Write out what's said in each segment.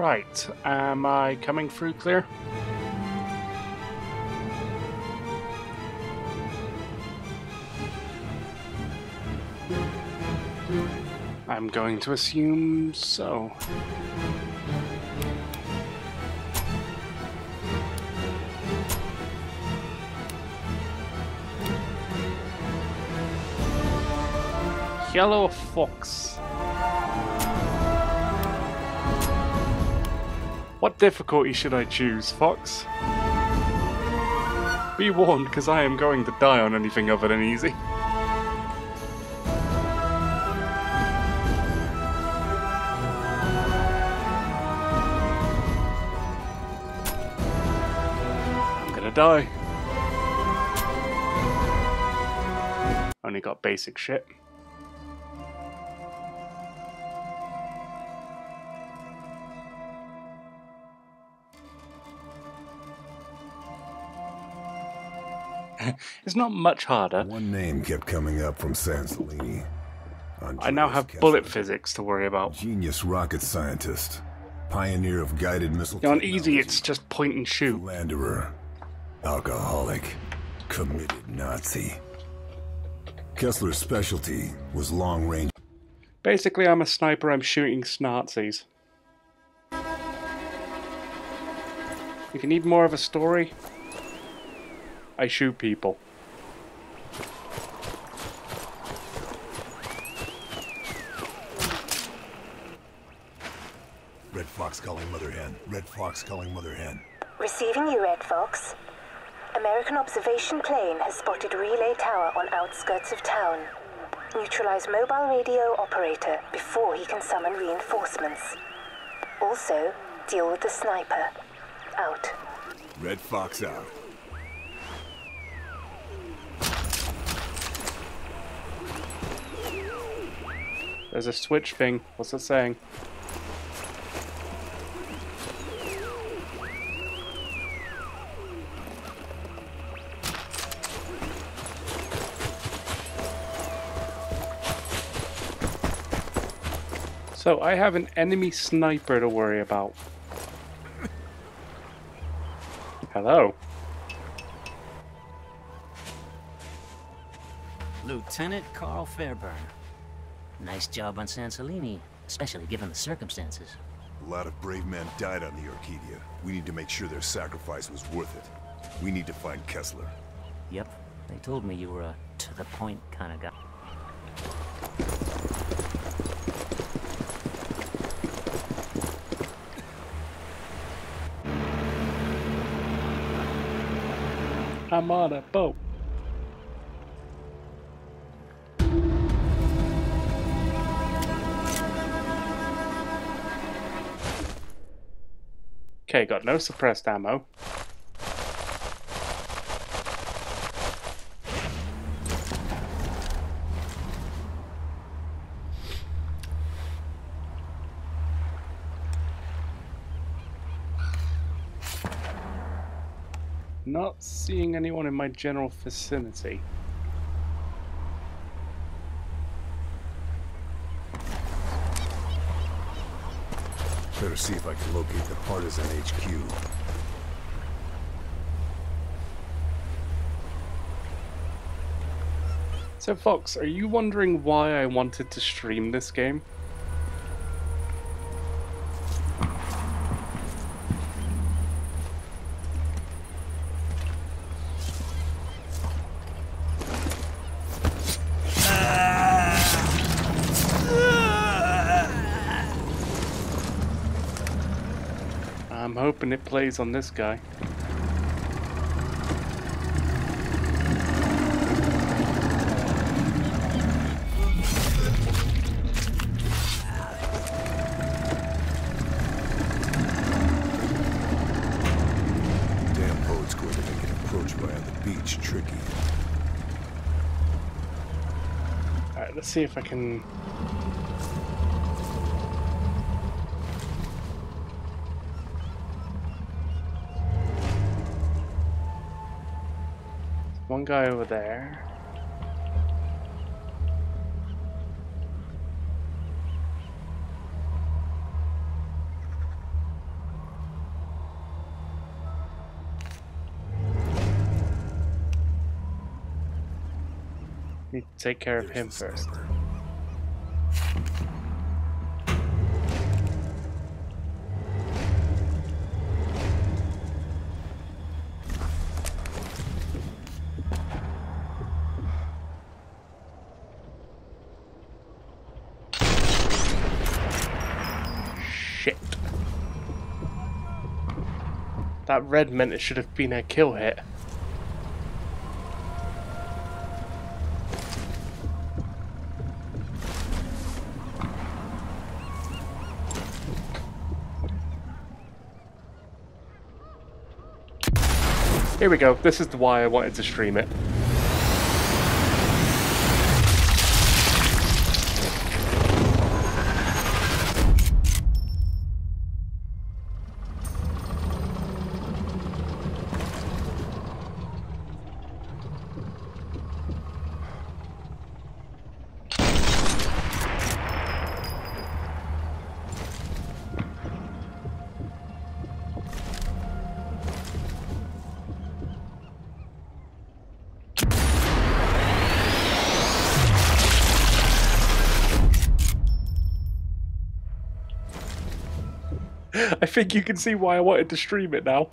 Right, am I coming through clear? I'm going to assume so. Yellow fox. What difficulty should I choose, Fox? Be warned, because I am going to die on anything other than easy. I'm gonna die. Only got basic shit. It's not much harder. One name kept coming up from San Celini. I now have bullet physics to worry about. Genius rocket scientist. Pioneer of guided missile On easy, it's just point and shoot. Philanderer. Alcoholic. Committed Nazi. Kessler's specialty was long range. Basically, I'm a sniper, I'm shooting Nazis. If you need more of a story, I shoot people. Red Fox calling Mother Hen. Red Fox calling Mother Hen. Receiving you, Red Fox. American observation plane has spotted relay tower on outskirts of town. Neutralize mobile radio operator before he can summon reinforcements. Also, deal with the sniper. Out. Red Fox out. There's a switch thing. What's it saying? So I have an enemy sniper to worry about. Hello. Lieutenant Karl Fairburne. Nice job on San Celini, especially given the circumstances. A lot of brave men died on the Arcadia. We need to make sure their sacrifice was worth it. We need to find Kessler. Yep, they told me you were a to-the-point kind of guy. I'm on a boat. Okay, got no suppressed ammo. Not seeing anyone in my general vicinity. Better see if I can locate the partisan HQ. So Fox, are you wondering why I wanted to stream this game? Hoping it plays on this guy. Damn poet's going to make an approach by on the beach tricky. Alright, let's see if I can... one guy over there. Need to take care of him first. That red meant it should have been a kill hit. Here we go. This is the why I wanted to stream it. Think you can see why I wanted to stream it now.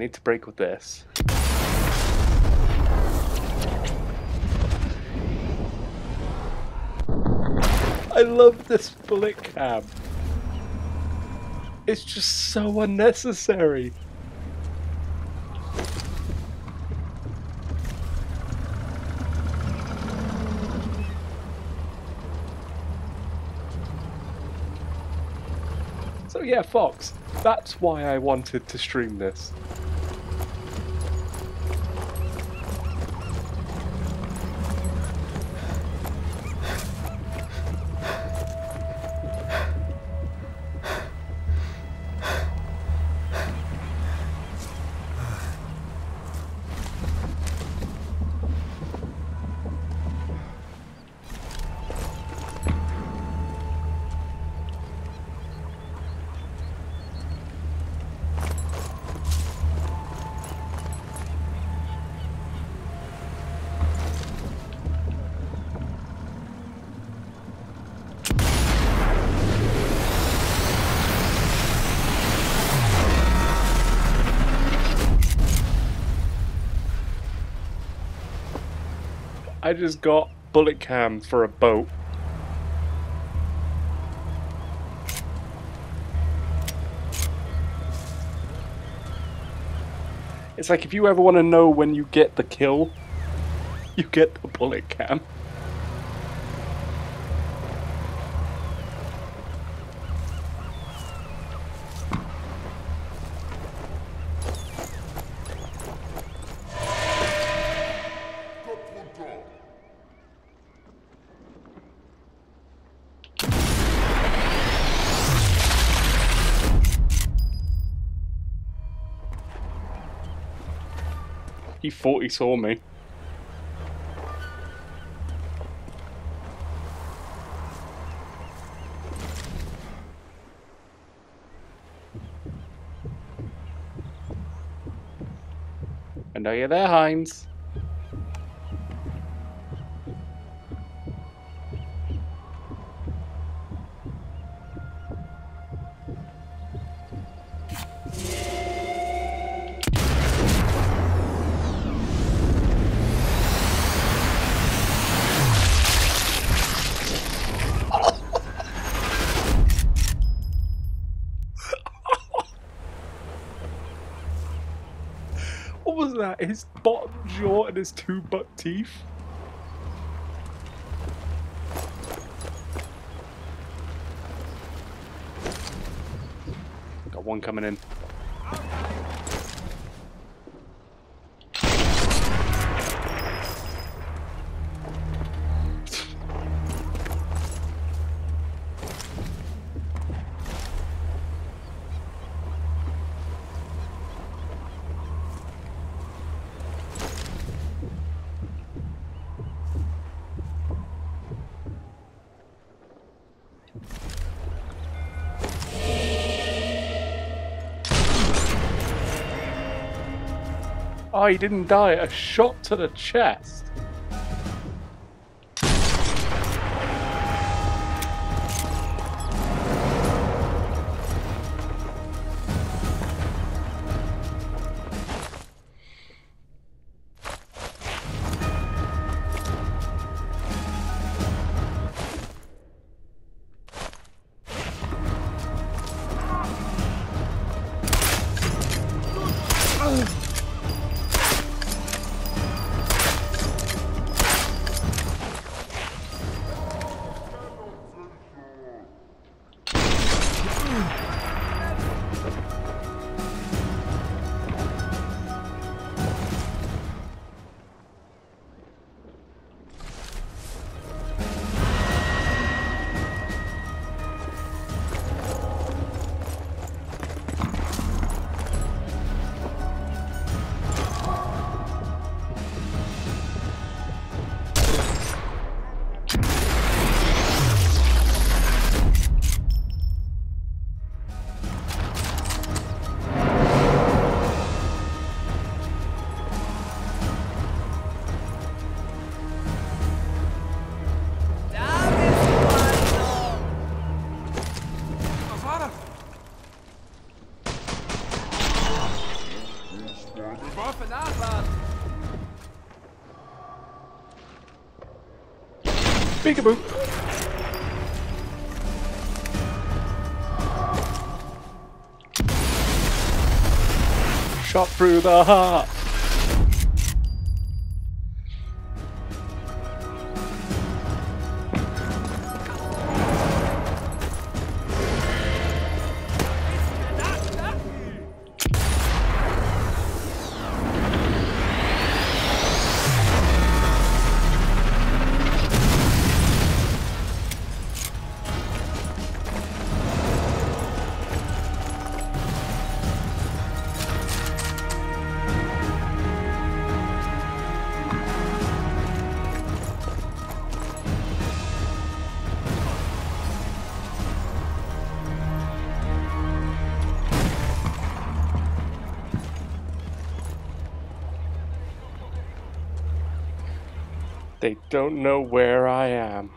Need to break with this. I love this bullet cam. It's just so unnecessary. So yeah, Fox, that's why I wanted to stream this. I just got bullet cam for a boat. It's like if you ever want to know when you get the kill, you get the bullet cam. He thought he saw me. And are you there, Heinz? His bottom jaw and his two buck teeth? Got one coming in. He didn't die. A shot to the chest. Peekaboo. Shot through the heart. Don't know where I am.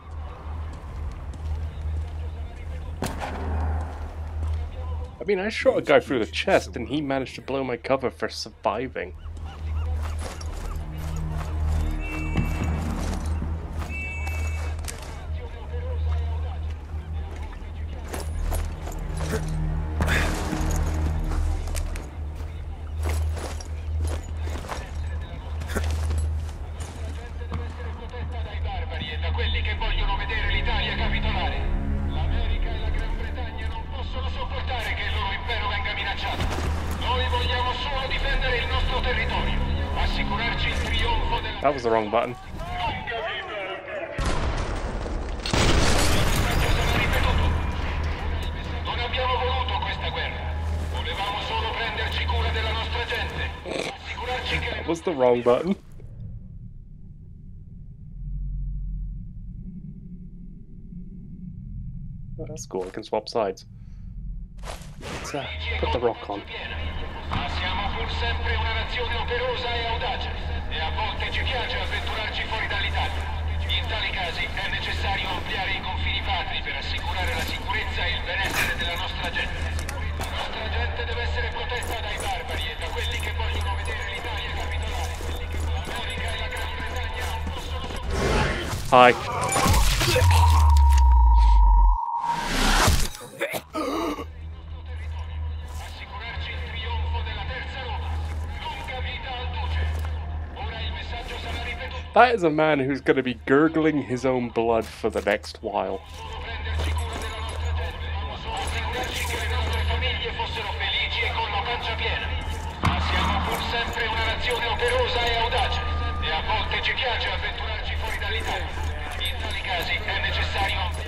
I mean, I shot a guy through the chest and he managed to blow my cover for surviving. Che le That was the wrong button. Oh, that's cool. I can swap sides. Let's uh, put the rock on. Siamo pur sempre una nazione operosa e audace a volte ci piace avventurarci fuori dall'Italia. In tali casi è necessario ampliare i confini patri per assicurare la sicurezza e il benessere della nostra gente. La nostra gente deve essere protetta dai barbari e da quelli che vogliono vedere l'Italia capitolare. L'America e la Gran Bretagna non possono Hi. That is a man who's going to be gurgling his own blood for the next while.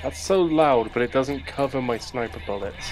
That's so loud, but it doesn't cover my sniper bullets.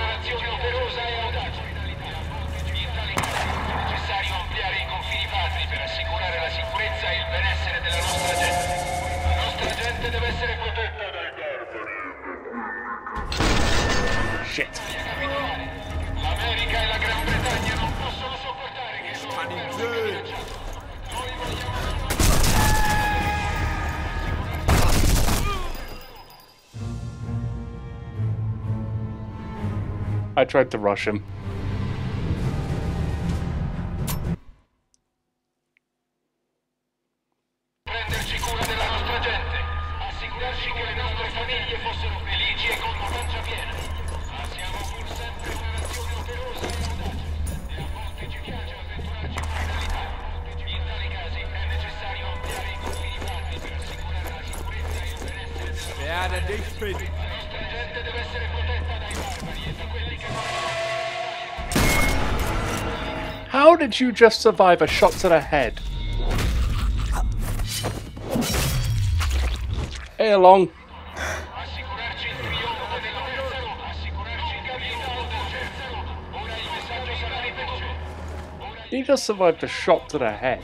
I tried to rush him. you just survive a shot to the head? Hey, along. He just survived a shot to the head.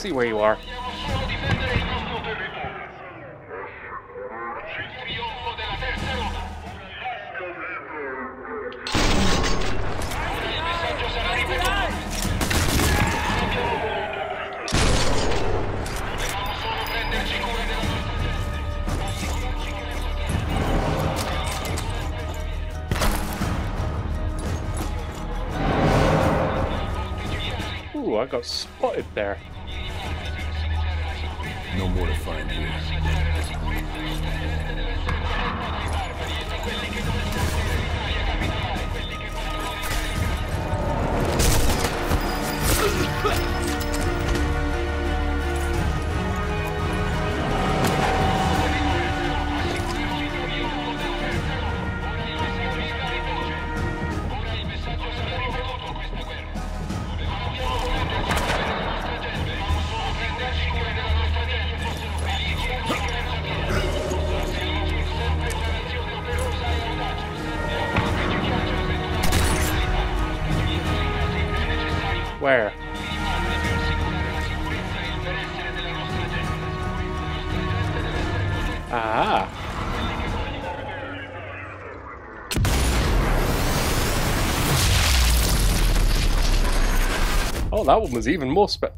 see where you are. I got spotted there. Oh, that one was even more spe-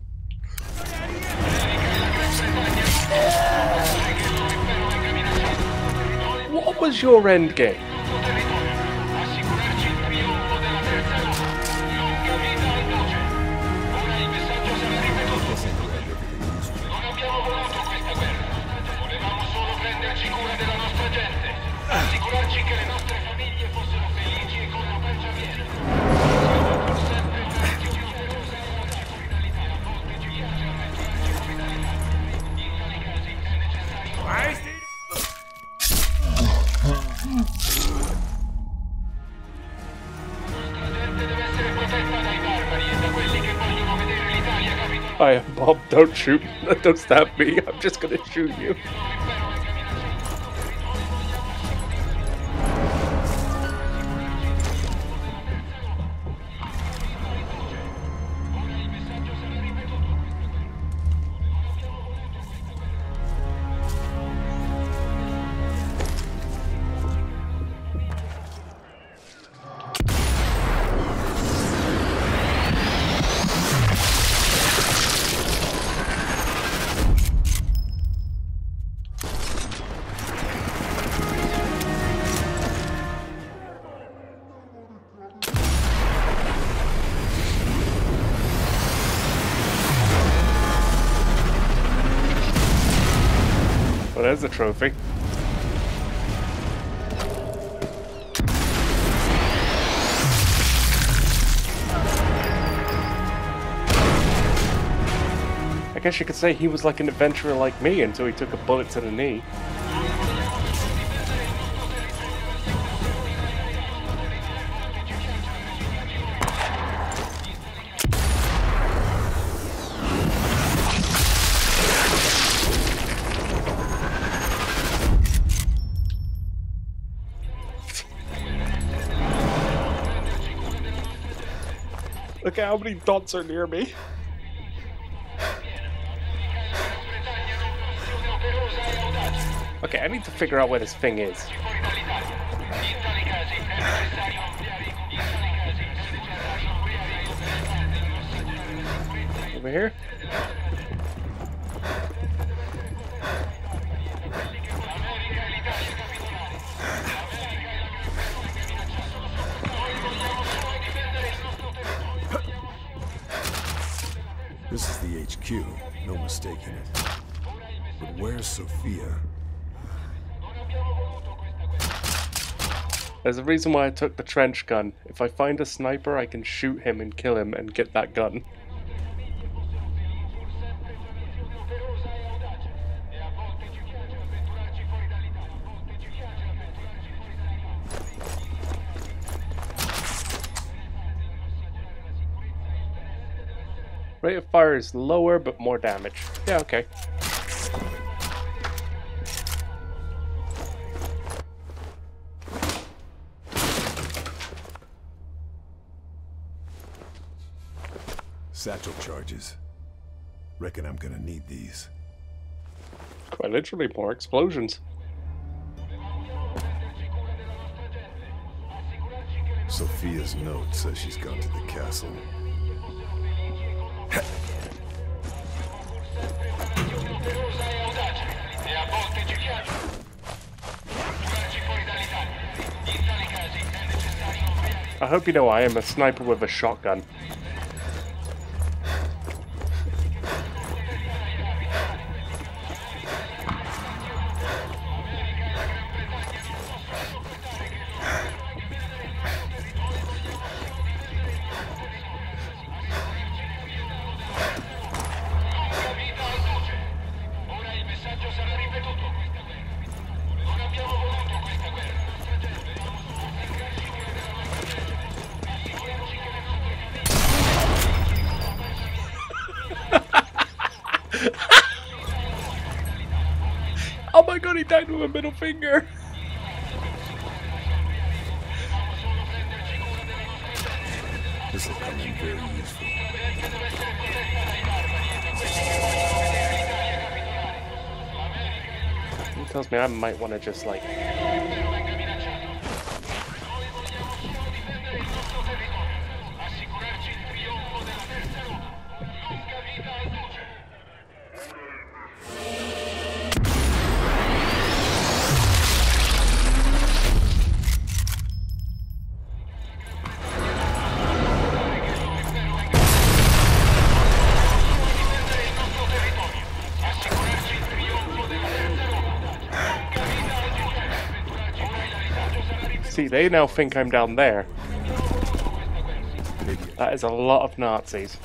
What was your end game? Don't shoot. Don't stab me. I'm just gonna shoot you. Guess you could say he was like an adventurer like me until he took a bullet to the knee. Look how many dots are near me. Figure out where this thing is. Fuori dall'Italia. There's a reason why I took the trench gun. If I find a sniper, I can shoot him and kill him and get that gun. Rate of fire is lower, but more damage. Yeah, okay. Satchel charges. Reckon I'm gonna need these. Quite literally, more explosions. Sophia's note says she's gone to the castle. operosa audace. A volte ci piace. Avventurarci fuori dall'Italia. In tali casi è necessario ampliare I hope you know I am a sniper with a shotgun. Finger! This will come in very useful. He tells me I might want to just like. They now think I'm down there. That is a lot of Nazis.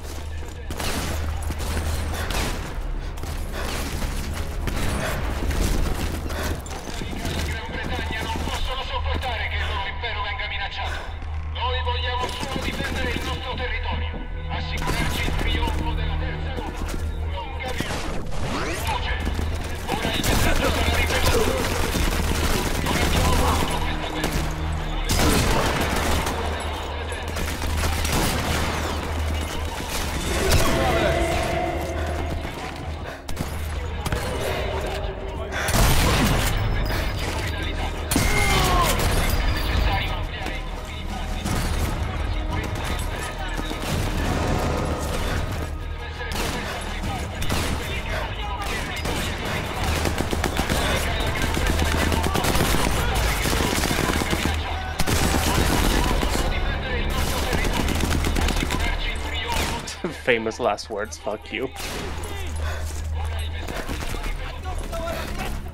Famous last words, fuck you.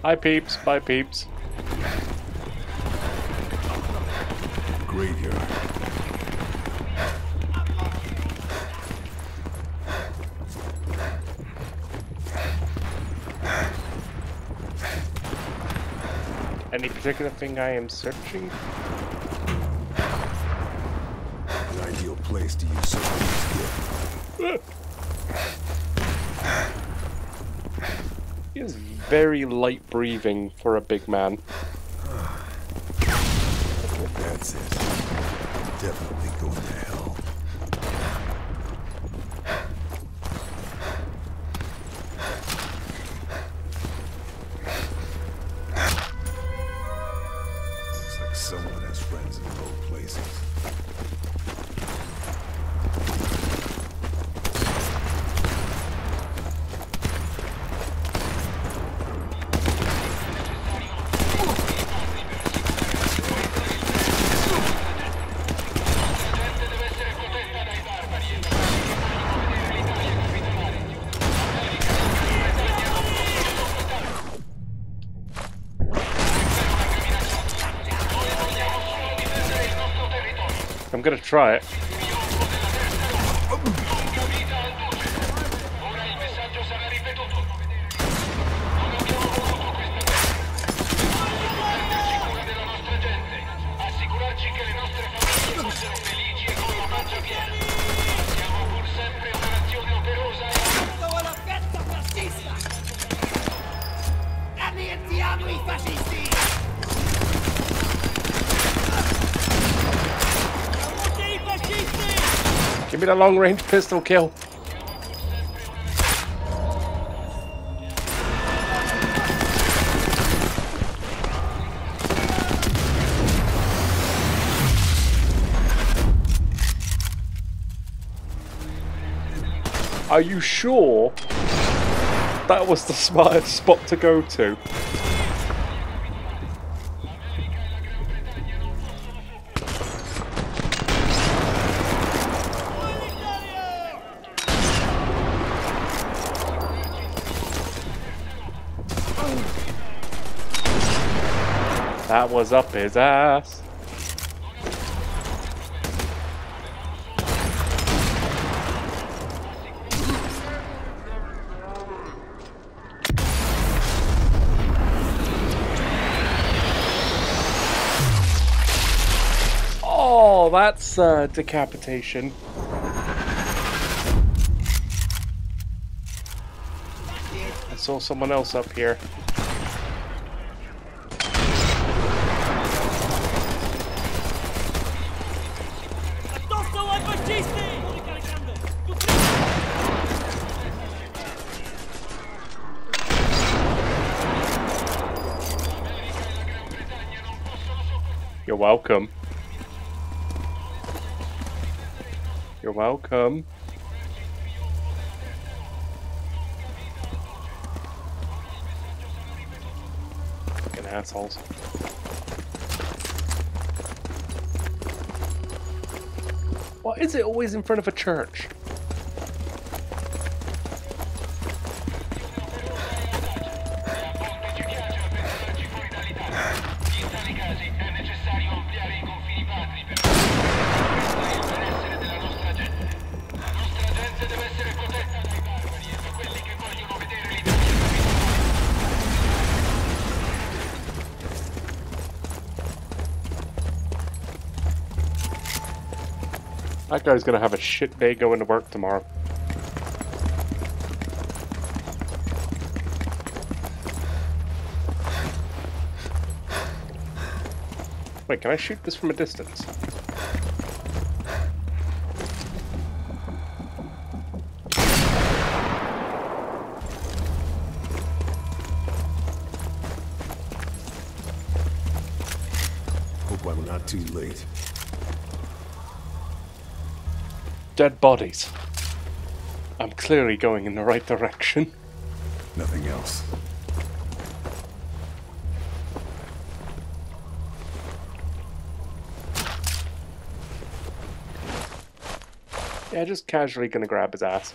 Hi peeps, bye peeps. graveyard. Any particular thing I am searching? An ideal place to use Sophie's gift. He is very light breathing for a big man. That's it. It. The long range pistol kill. Are you sure that was the smartest spot to go to? Was up his ass. Oh, that's uh, decapitation. I saw someone else up here. You're welcome. You're welcome. Fucking assholes. Is it always in front of a church? Guy's gonna have a shit day going to work tomorrow. Wait, can I shoot this from a distance? Dead bodies. I'm clearly going in the right direction. Nothing else. Yeah, just casually gonna grab his ass.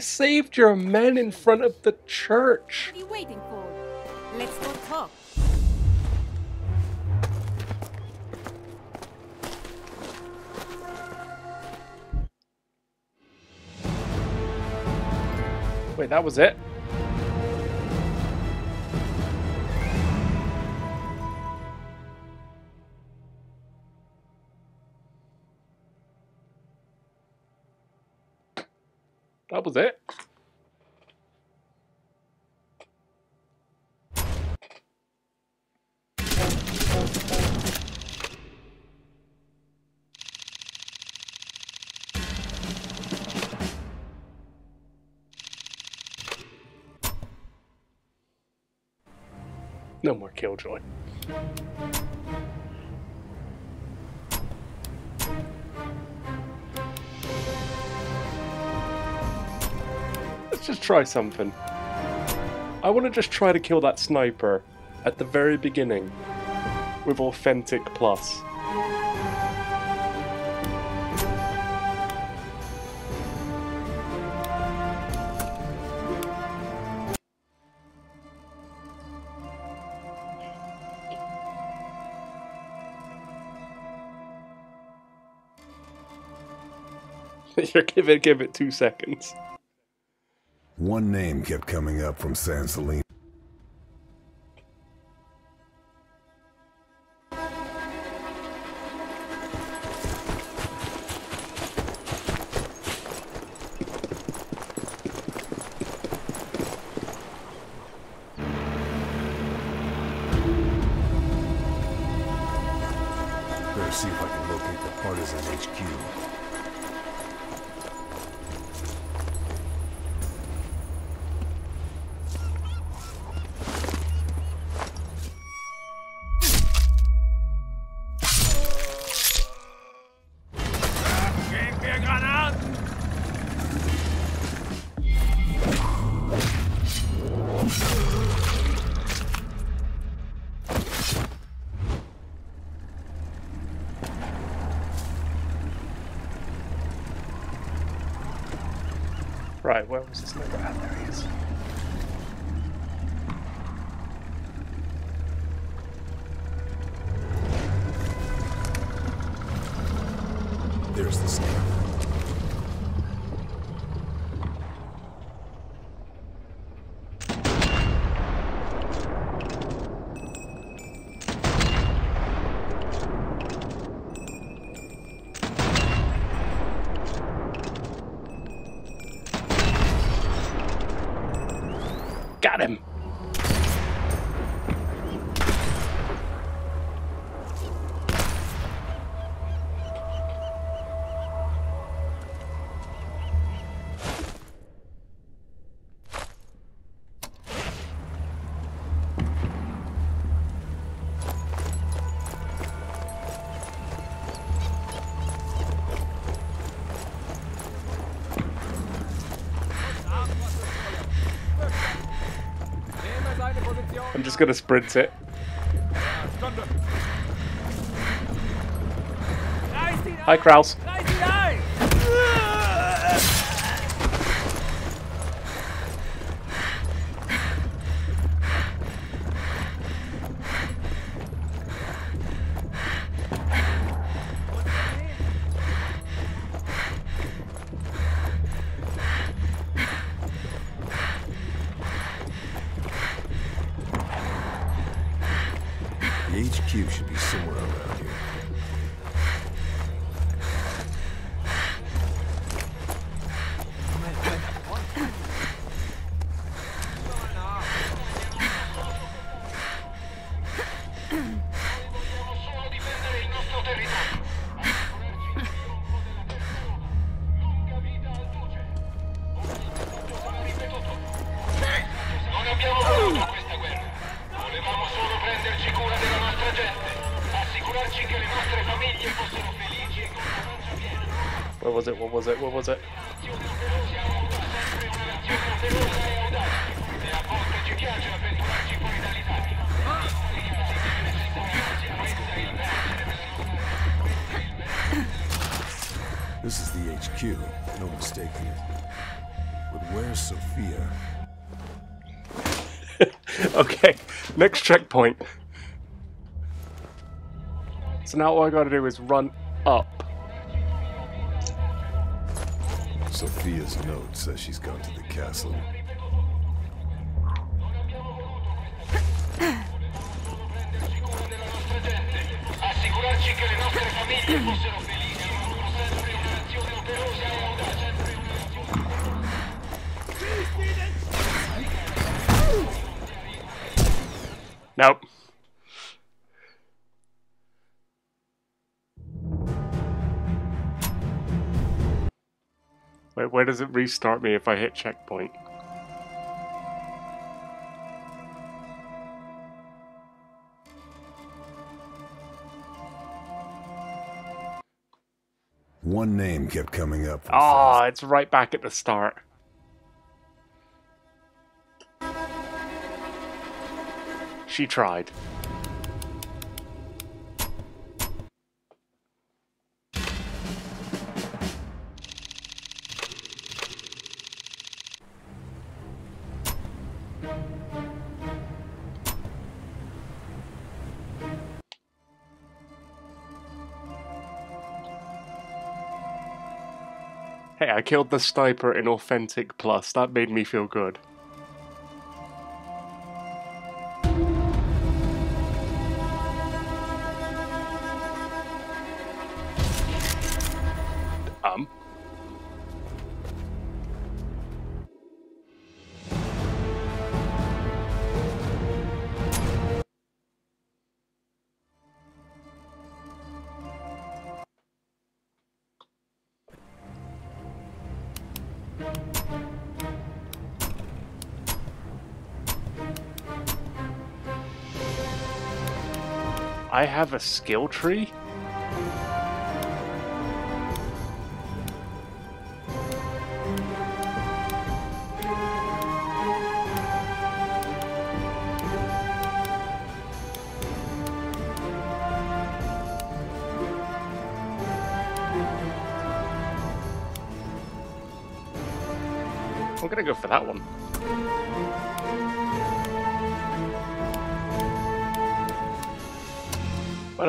Saved your men in front of the church. What are you waiting for? Let's go talk. Wait, that was it? Was it? No more Killjoy. Just try something. I want to just try to kill that sniper at the very beginning with Authentic Plus. You're give it give it two seconds. One name kept coming up from San Celini. Gonna sprint it. Hi, Kraus. Should be somewhere around was it? What was it? What was it? Sempre una nazione operosa audace. A volte ci piace avventurarci fuori dall'Italia. This is the HQ, no mistake it. But where's Sophia? Okay, next checkpoint. So now all I gotta do is run up. Sophia's note says she's gone to the castle. Assicurarci Wait, where does it restart me if I hit checkpoint? One name kept coming up. Ah, it's right back at the start. She tried. I killed the sniper in Authentic Plus. That made me feel good. I have a skill tree? I'm gonna go for that one.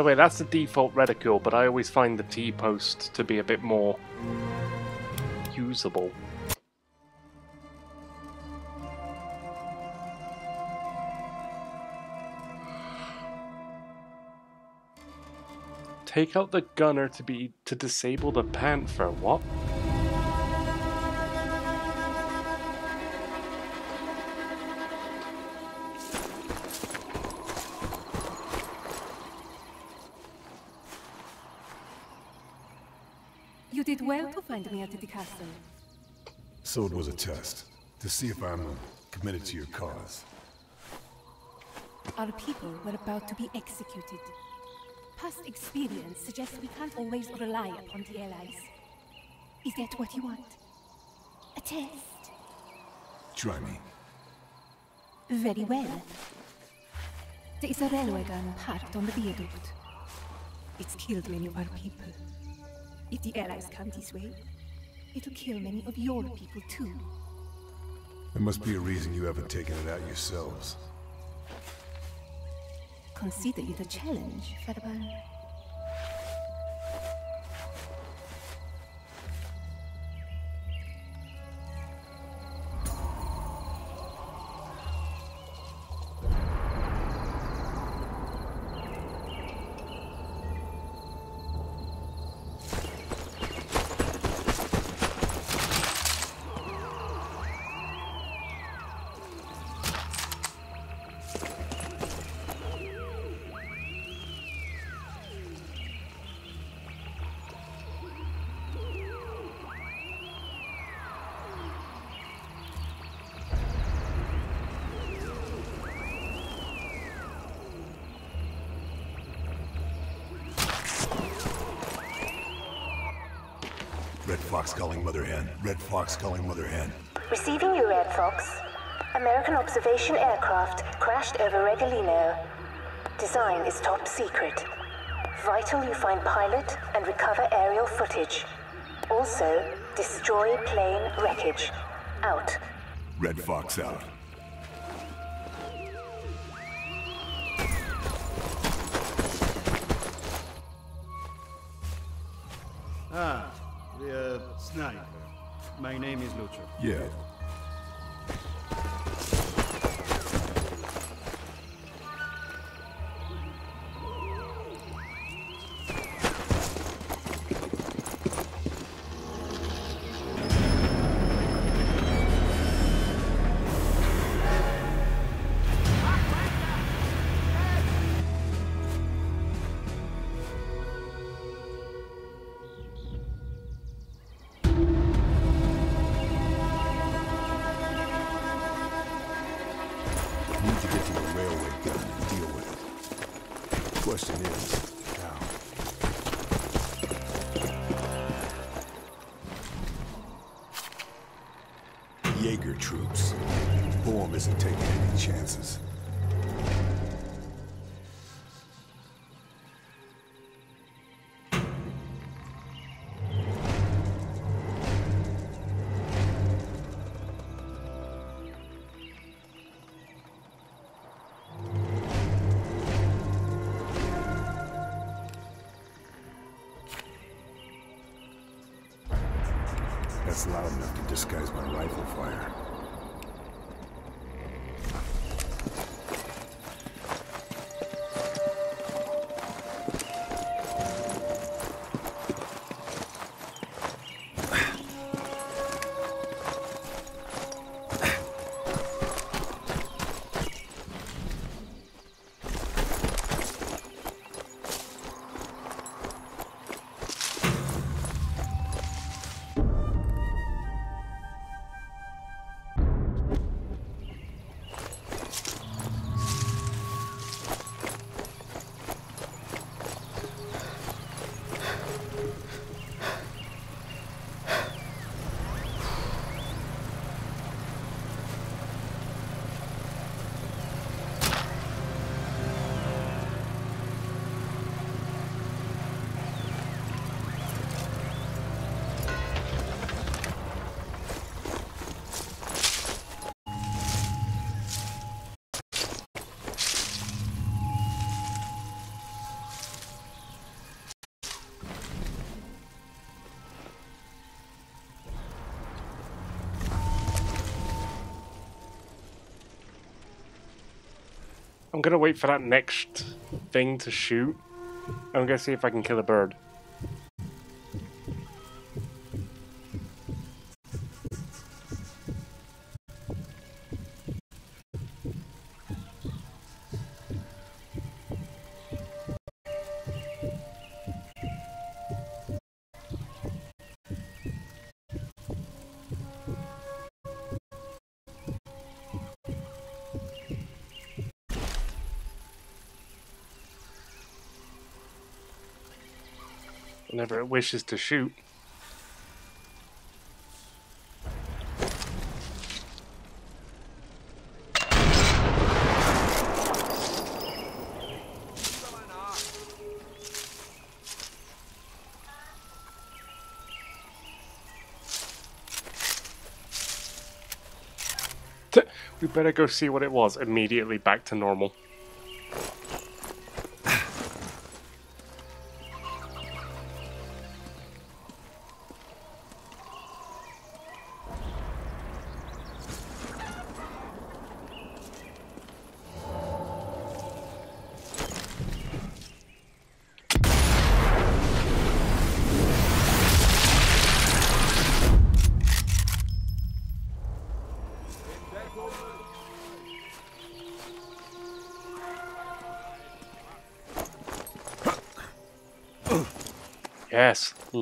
The way, that's the default reticule, but I always find the T-post to be a bit more usable. Take out the gunner to be to disable the panther. What? Castle. So it was a test to see if I'm uh, committed to your cause. Our people were about to be executed. Past experience suggests we can't always rely upon the Allies. Is that what you want? A test? Try me. Very well. There is a railway gun parked on the viaduct. It's killed many of our people. If the Allies come this way, it'll kill many of your people too. There must be a reason you haven't taken it out yourselves. Consider it a challenge, Fairburne. Fox calling Mother Hen. Receiving you, Red Fox. American observation aircraft crashed over Regilino. Design is top secret. Vital you find pilot and recover aerial footage. Also, destroy plane wreckage. Out. Red Fox out. Ah, the uh, sniper. My name is Lucho. Yeah. I'm gonna wait for that next thing to shoot. I'm gonna see if I can kill a bird. Whenever it wishes to shoot. We better go see what it was. Immediately back to normal.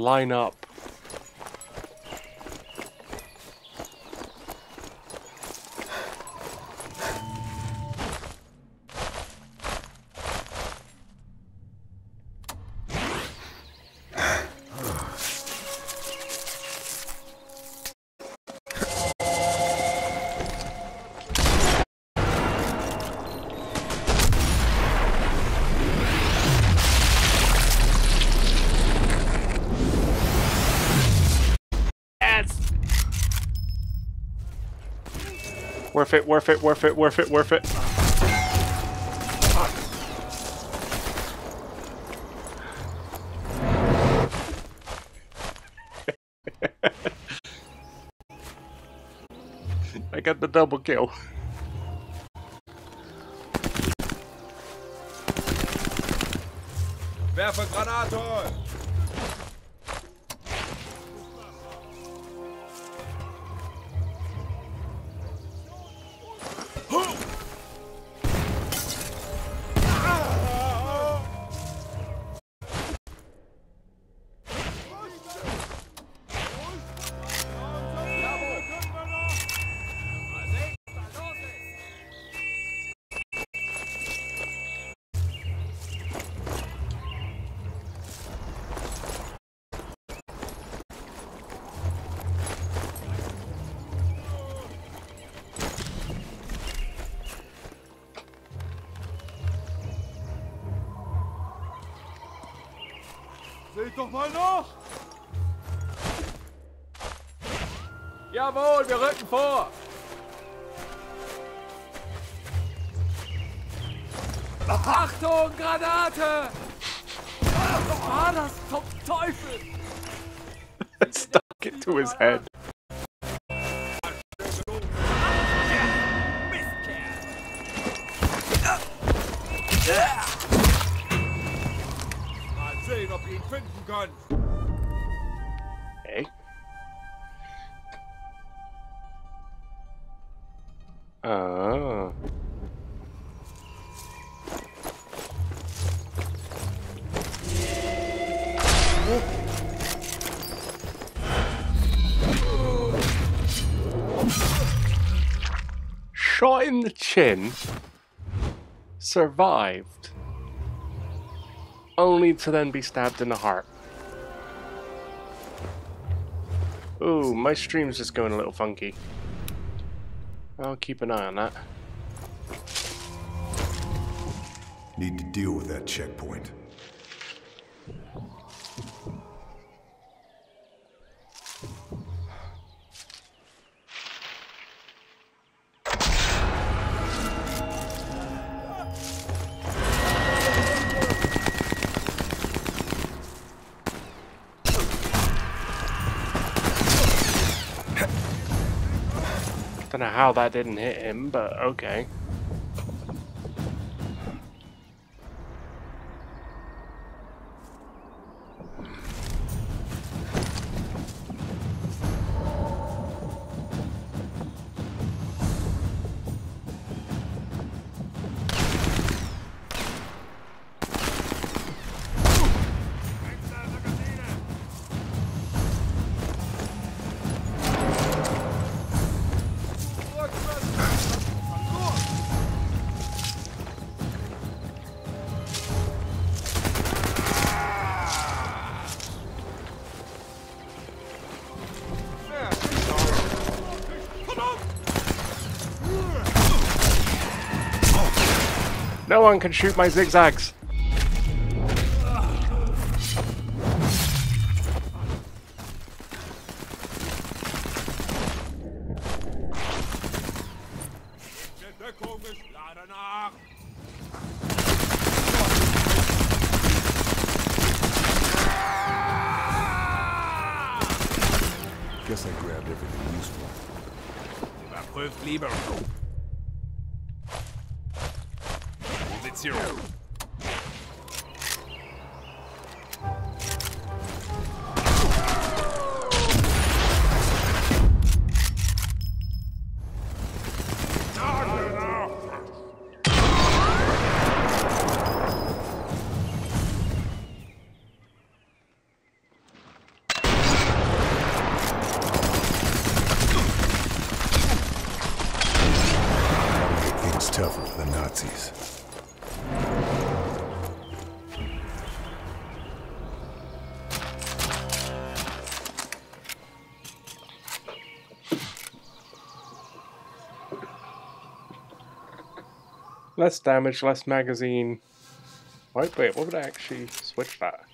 Line up. Worth it, worth it, worth it, worth it, worth it. I got the double kill. Werfe Granate! Seht doch mal noch! Jawohl, wir rücken vor! Achtung, Granate! War das zum Teufel? Stuck it to his head. Survived. Only to then be stabbed in the heart. Ooh, my stream's just going a little funky. I'll keep an eye on that. Need to deal with that checkpoint. Don't know how that didn't hit him, but okay. One can shoot my zigzags. Less damage, less magazine. Wait, wait, what would I actually switch that?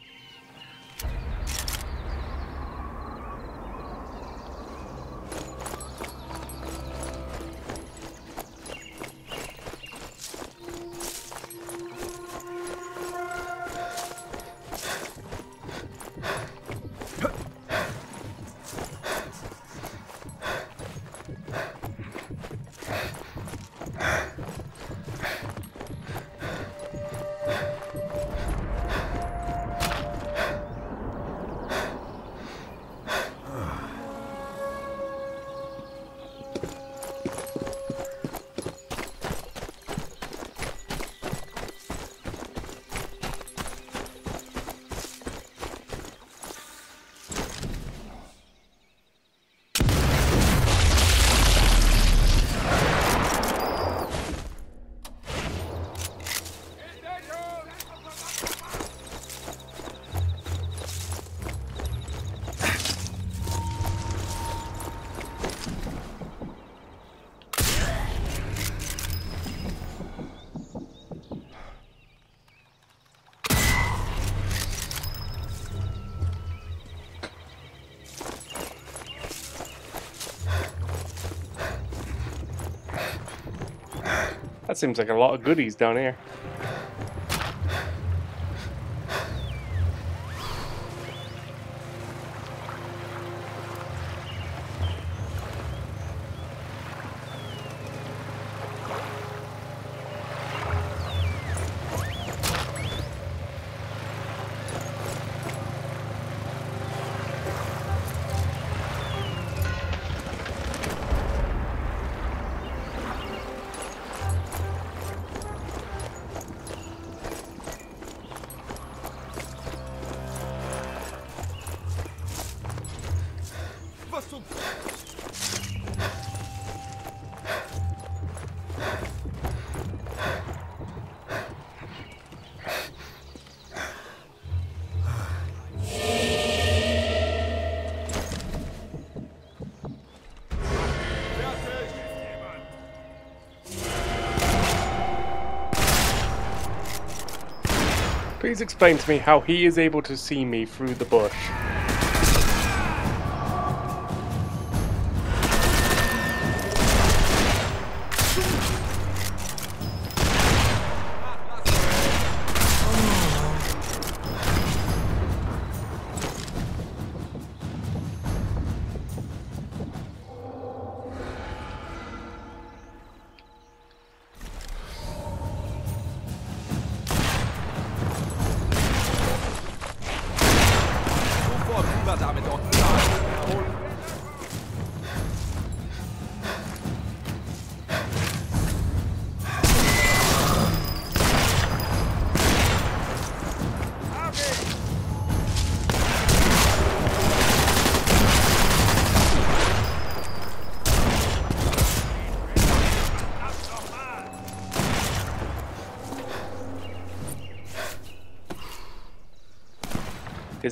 Seems like a lot of goodies down here. Please explain to me how he is able to see me through the bush.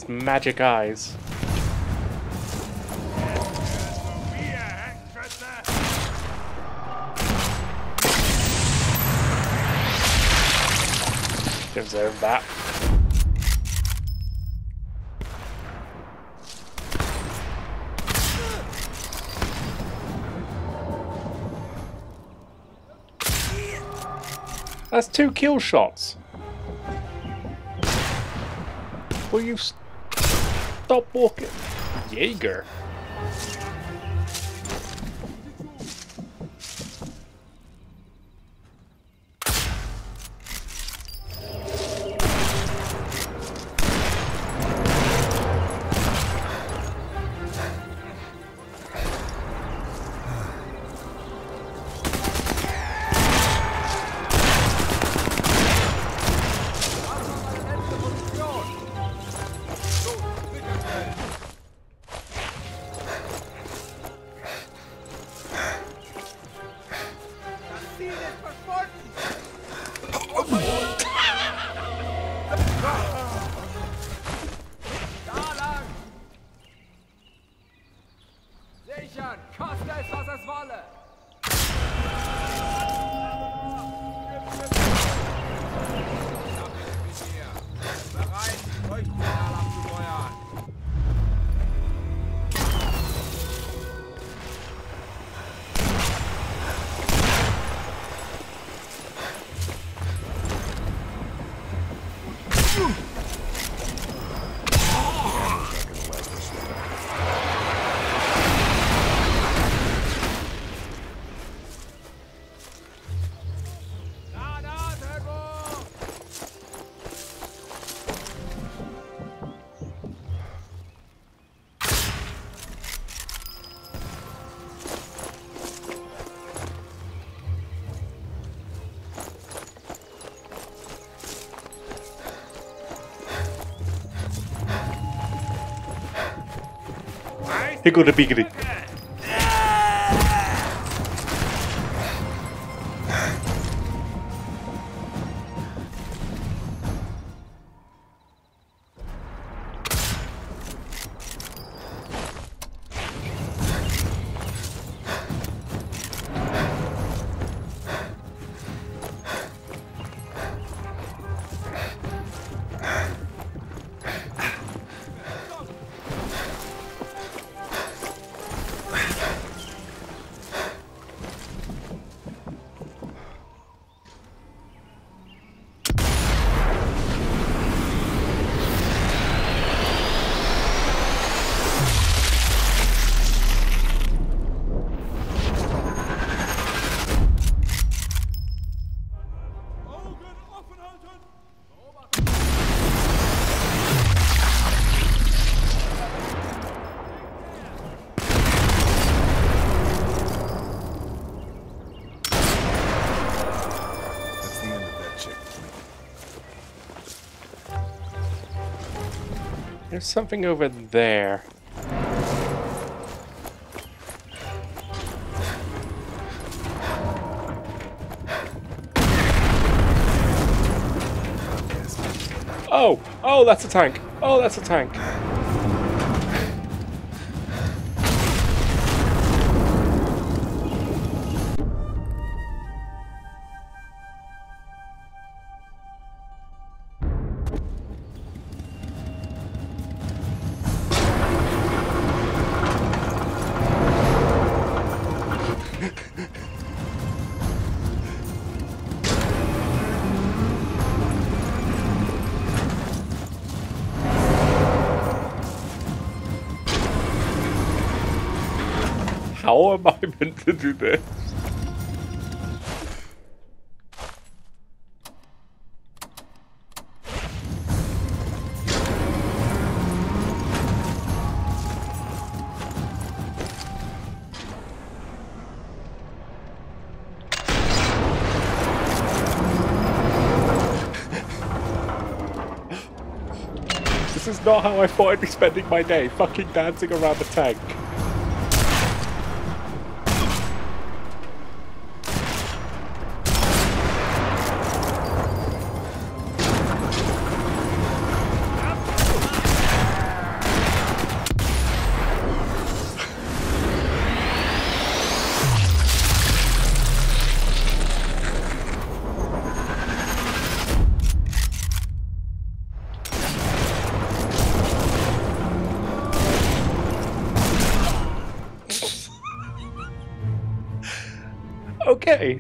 His magic eyes. Deserve that. That's two kill shots. Will you stop walking? Jaeger. Higgle the There's something over there. Oh! Oh, that's a tank! Oh, that's a tank! Do this? This is not how I thought I'd be spending my day, fucking dancing around the tank.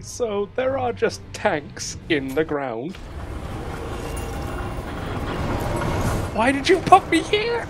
So there are just tanks in the ground. Why did you put me here?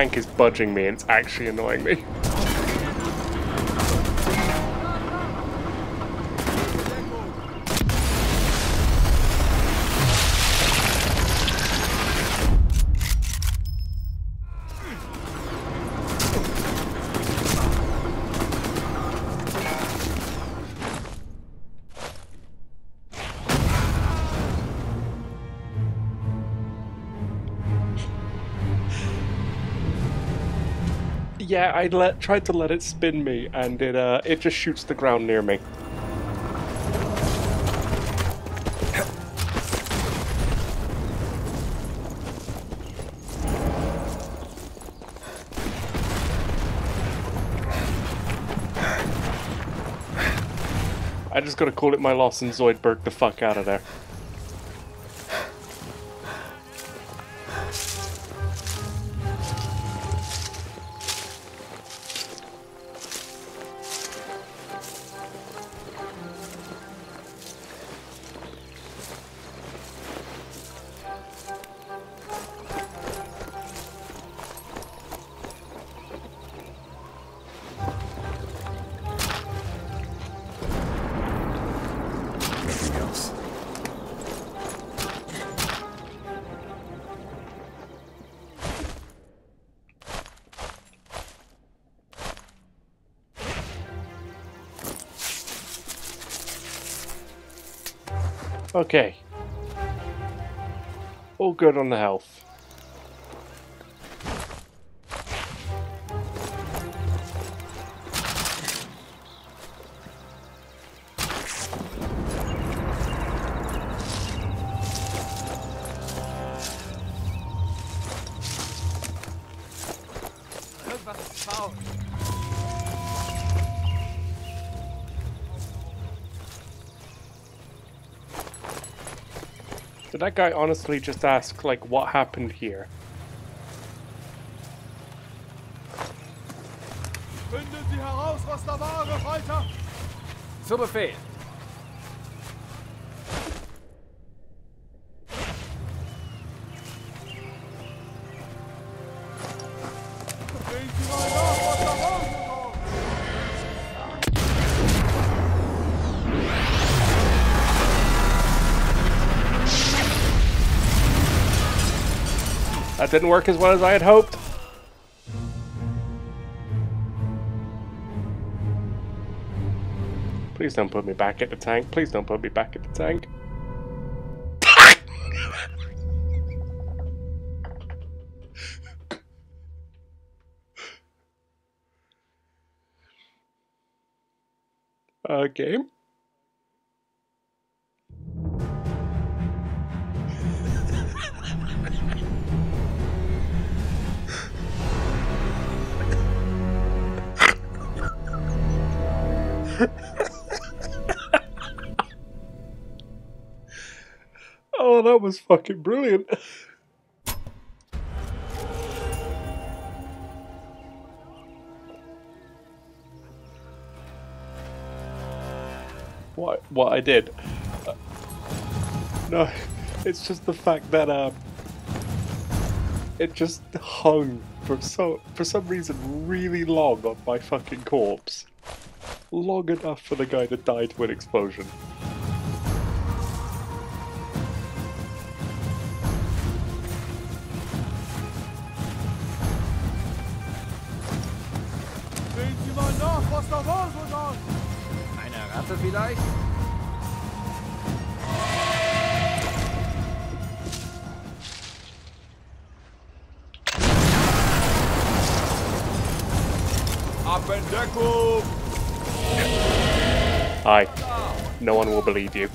Tank is budging me and it's actually annoying me. I let tried to let it spin me, and it uh, it just shoots the ground near me. I just gotta call it my loss and Zoidberg the fuck out of there. Okay. All good on the health. Did that guy honestly just ask, like, what happened here? Finden Sie heraus, was da war, Reiter! Zu Befehl. Didn't work as well as I had hoped. Please don't put me back at the tank. Please don't put me back at the tank. uh, game? Oh, that was fucking brilliant. what what I did. Uh, no, it's just the fact that um, it just hung for so for some reason really long on my fucking corpse, long enough for the guy to die to an explosion. Sehen Sie mal nach, was da war, Soldat! Eine Ratte vielleicht? Hi. No one will believe you.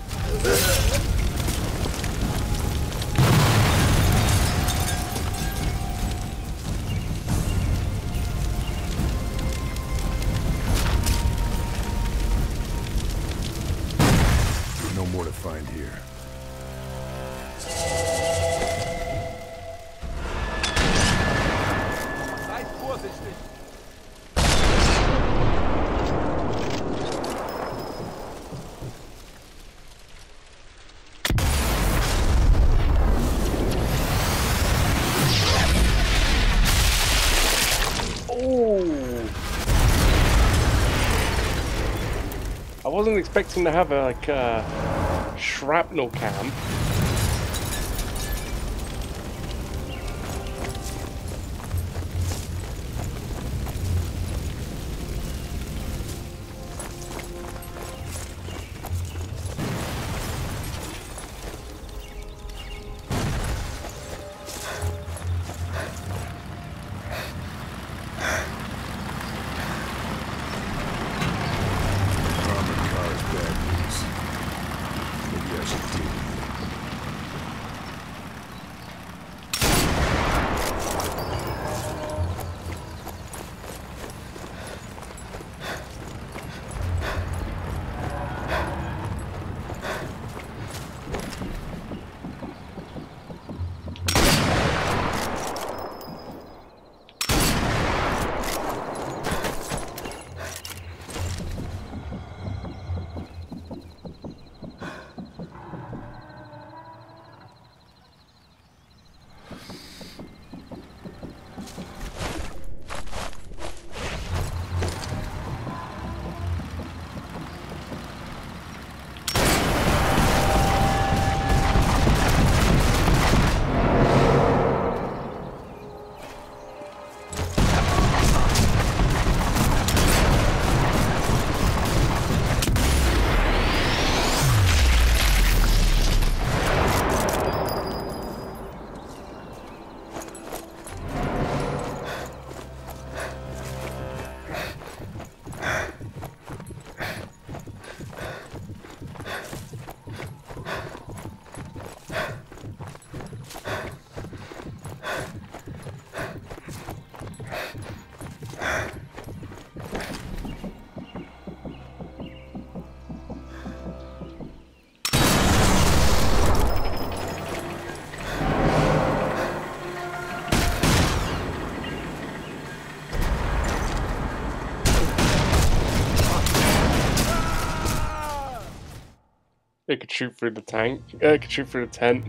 Expecting to have a, like a shrapnel cam. Shoot through the tank. Uh, could shoot through the tent.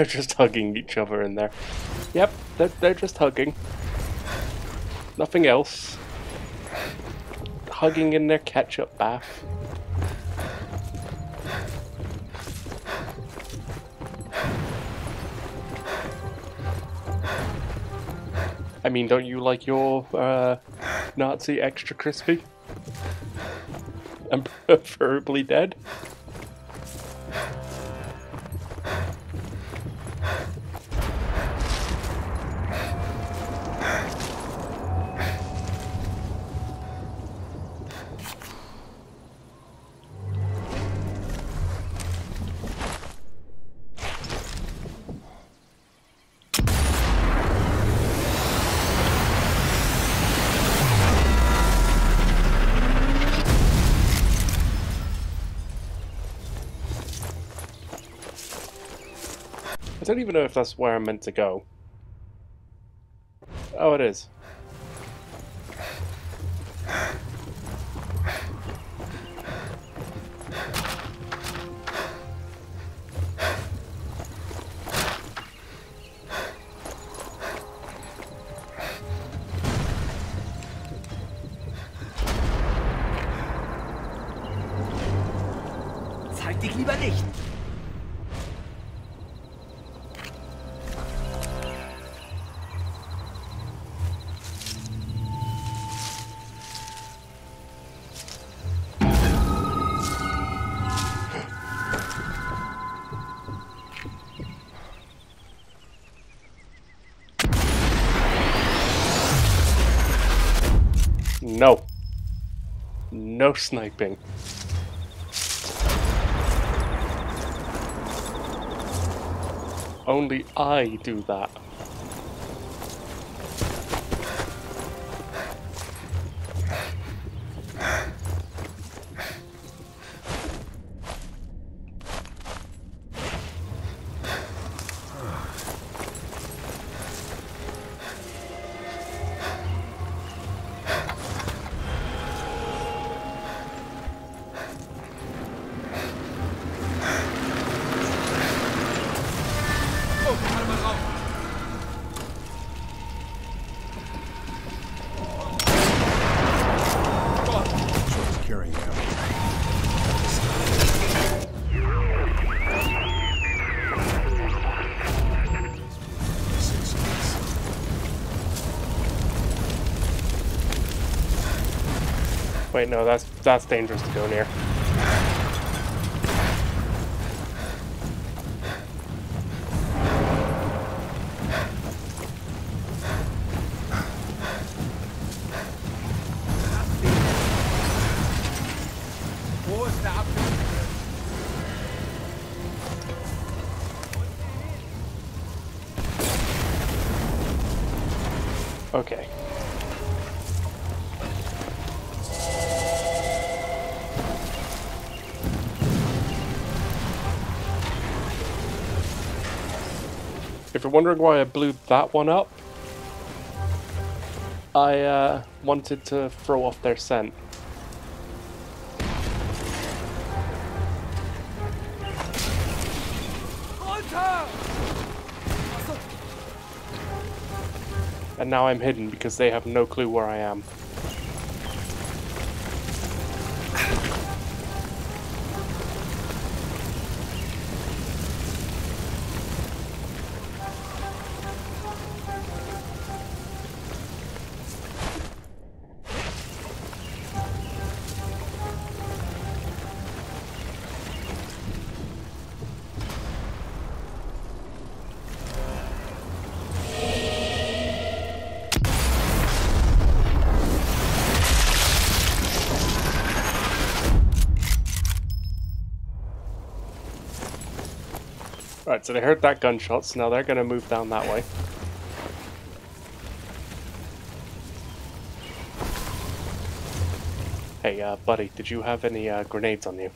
They're just hugging each other in there. Yep, they're, they're just hugging. Nothing else. Hugging in their ketchup bath. I mean, don't you like your uh, Nazi extra crispy? And preferably dead? Even know if that's where I'm meant to go. Oh, it is. No sniping. Only I do that. Wait, no, that's that's dangerous to go near. You're wondering why I blew that one up, I uh, wanted to throw off their scent. And now I'm hidden because they have no clue where I am. So they heard that gunshot, so now they're gonna move down that way. Hey, uh, buddy, did you have any uh, grenades on you?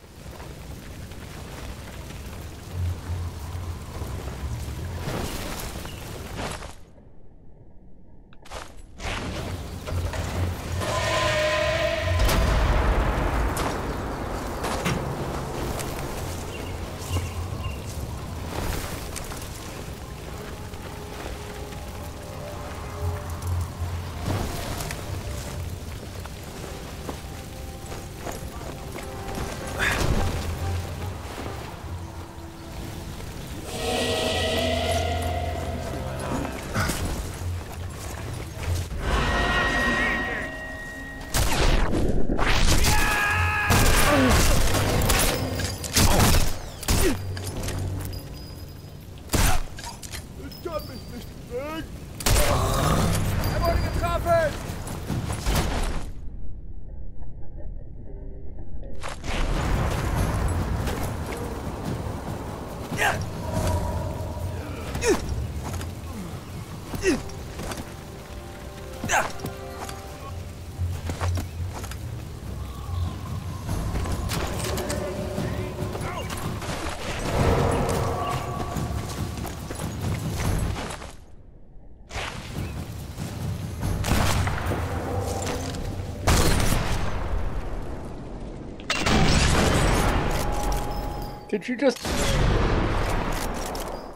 Did you just...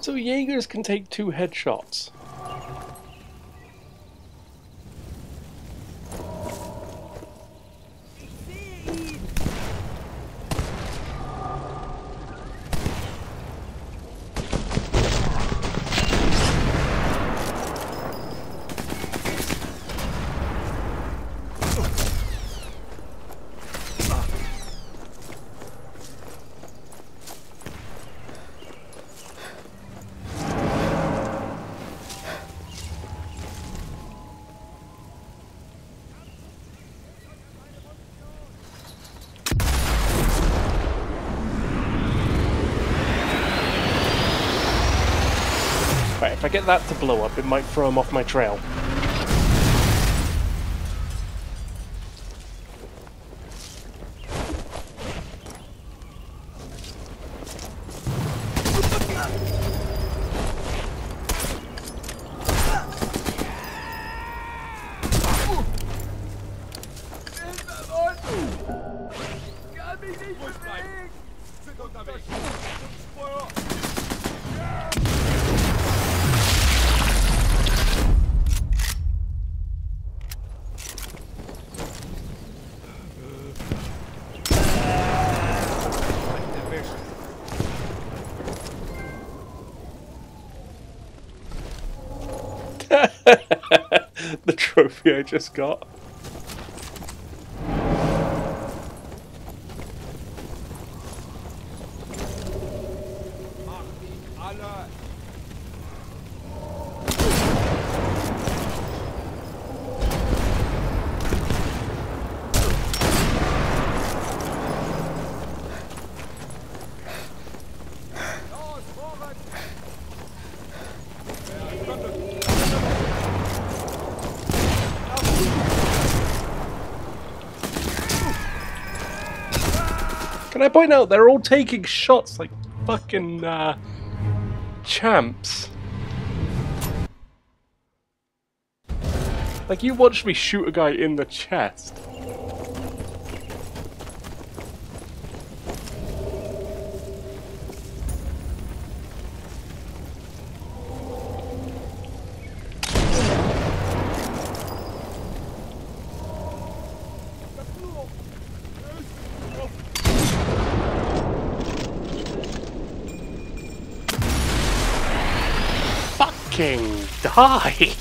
So Jaegers can take two headshots? Blow up, it might throw him off my trail. Just got. I point out they're all taking shots like fucking uh, champs? Like you watched me shoot a guy in the chest. Die!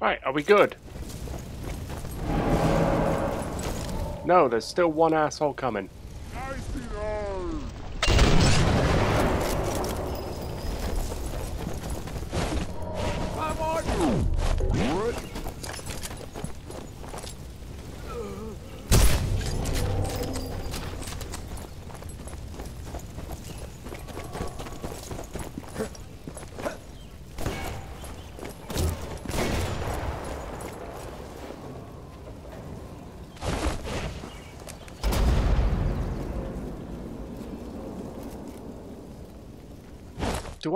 Right, are we good? No, there's still one asshole coming.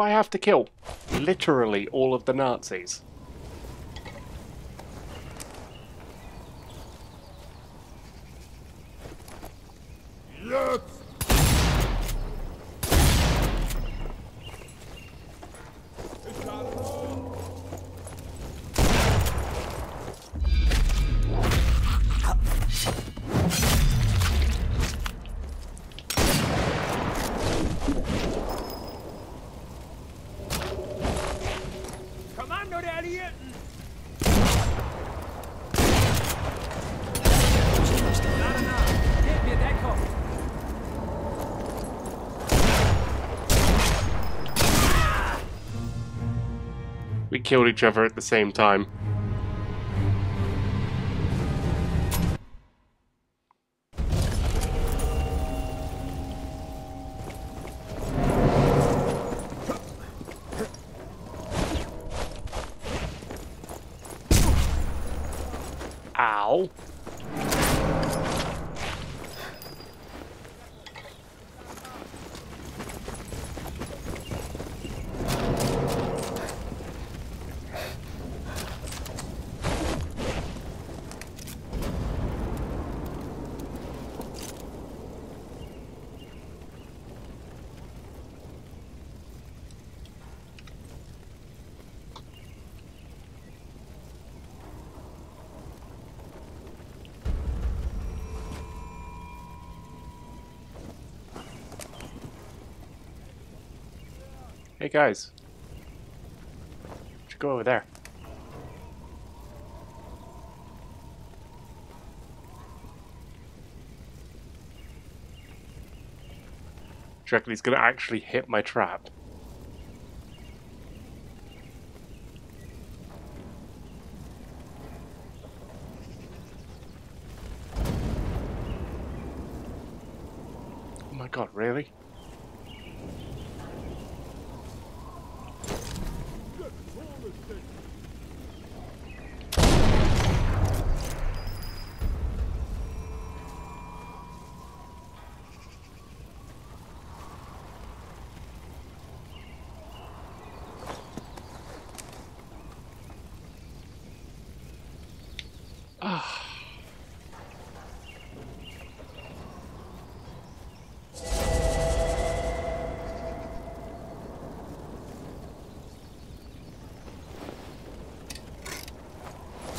I have to kill literally all of the Nazis? Killed each other at the same time. Hey guys. Should go over there. Do you reckon he's gonna actually hit my trap? Oh my god, really?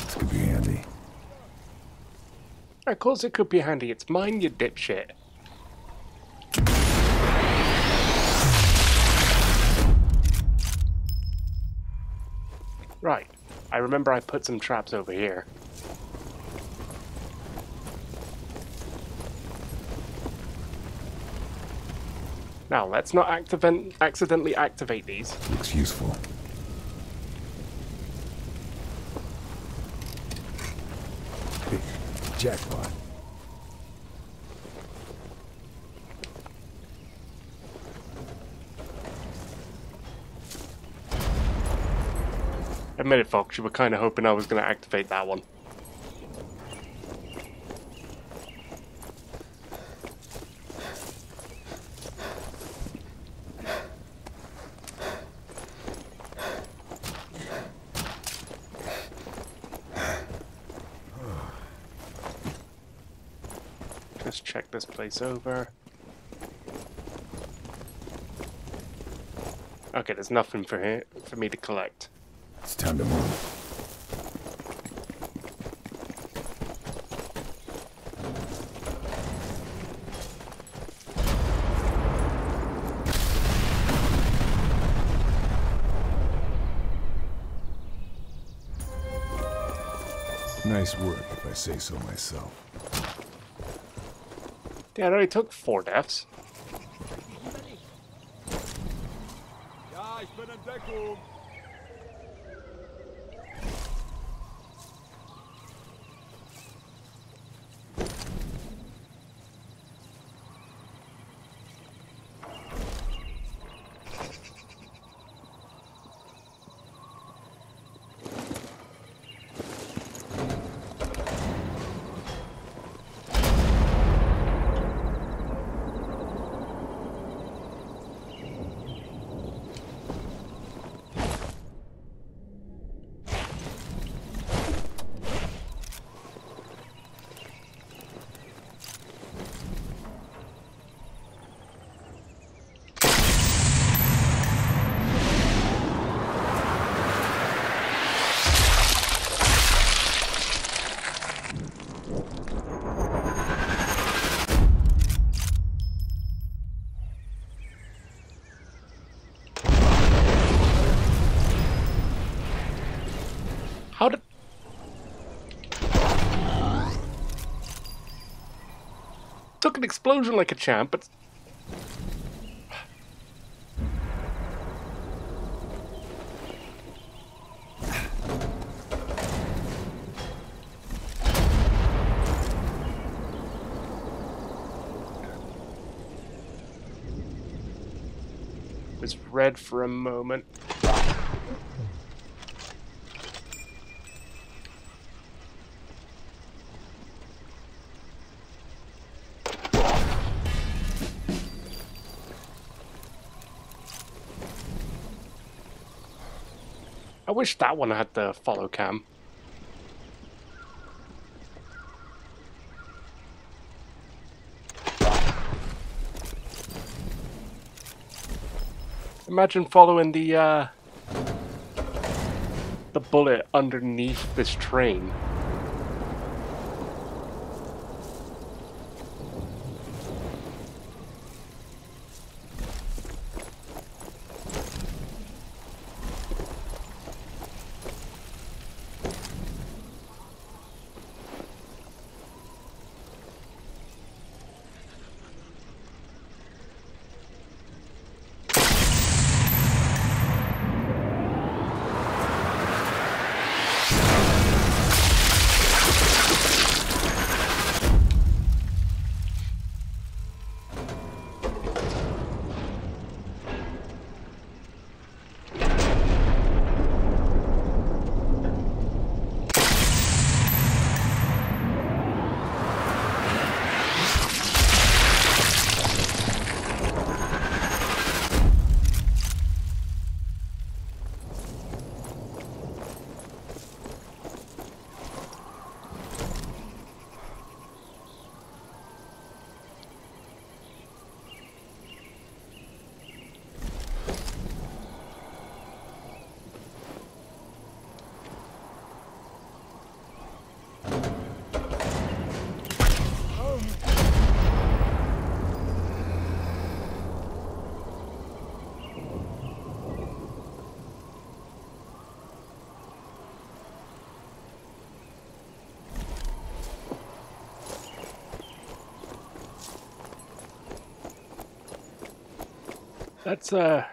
This could be handy. Of course it could be handy. It's mine, you dipshit. Right. I remember I put some traps over here. Now, let's not activent accidentally activate these. Looks useful. Hey, jackpot. Admit it, Fox, you were kind of hoping I was going to activate that one. Just check this place over. Okay, there's nothing for here for me to collect. Time to move. Nice work, if I say so myself. Yeah, it only took four deaths. explosion like a champ, but... was red for a moment. I wish that one had the follow cam. Imagine following the uh, the bullet underneath this train. Let's uh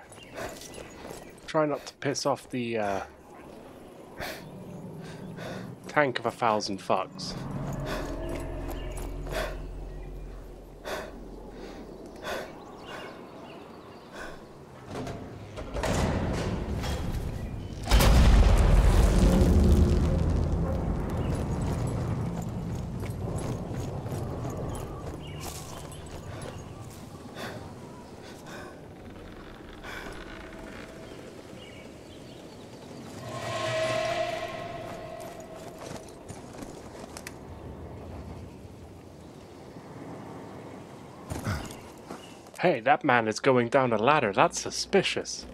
try not to piss off the uh, tank of a thousand fucks. Hey, that man is going down a ladder. That's suspicious.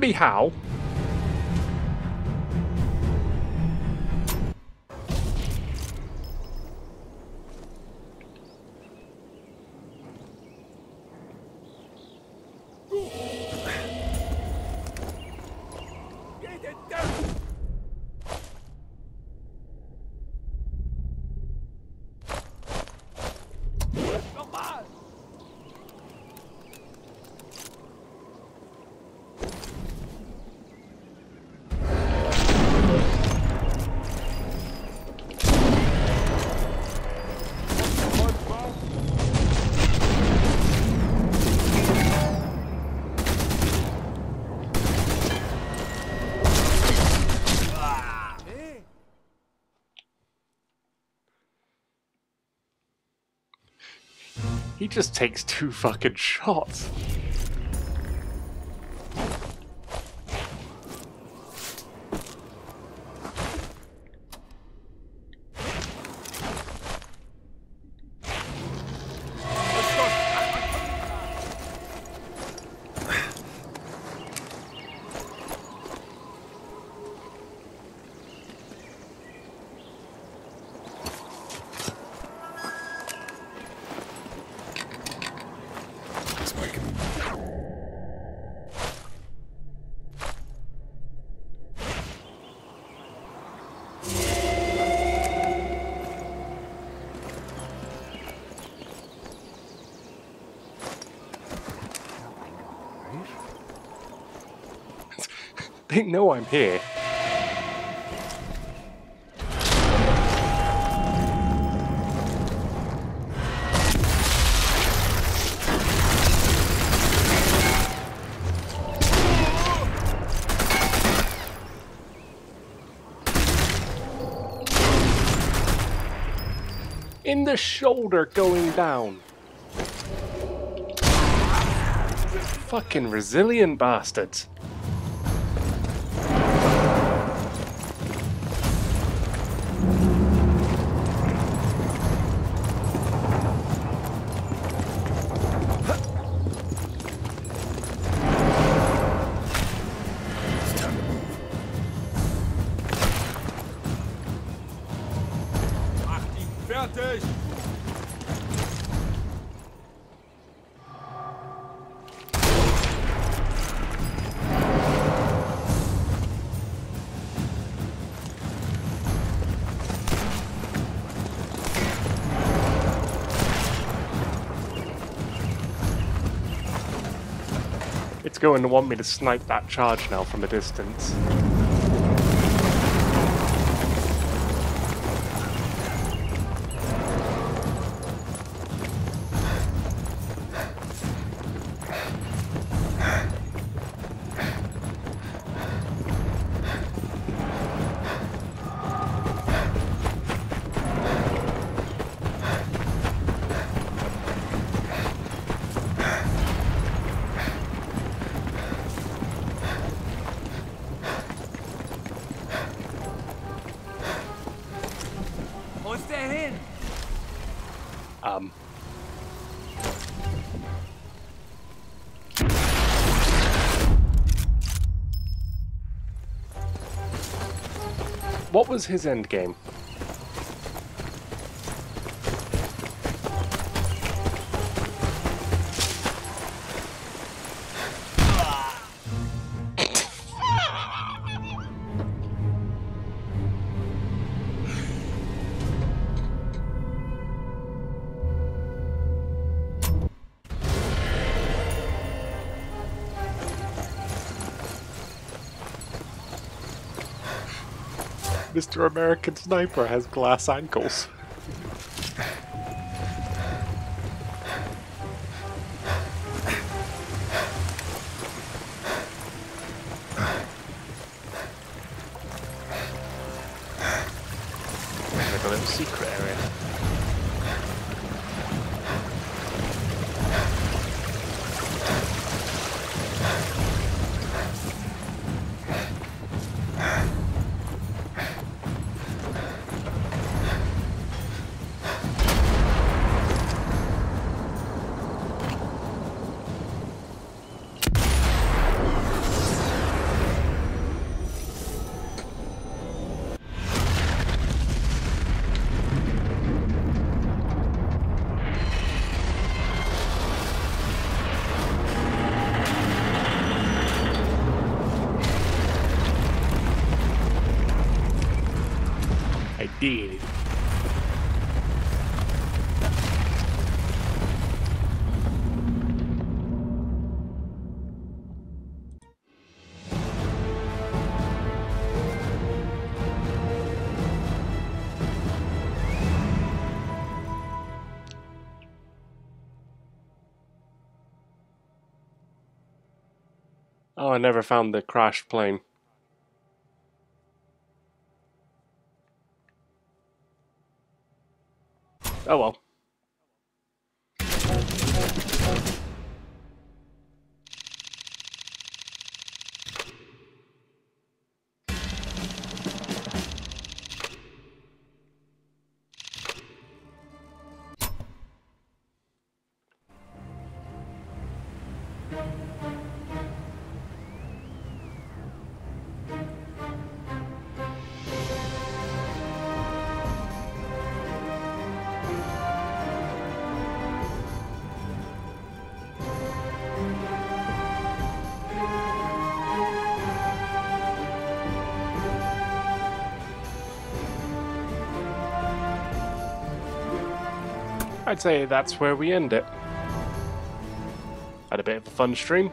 To how. He just takes two fucking shots. Know I'm here. In the shoulder going down. Fucking resilient bastards. Going to want me to snipe that charge now from a distance. Was his end Mr. American Sniper has glass ankles. Never found the crashed plane. I'd say that's where we end it. Had a bit of a fun stream.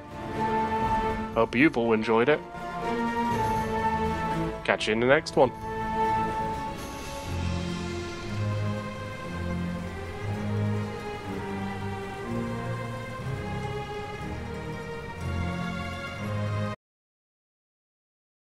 Hope you've all enjoyed it. Catch you in the next one.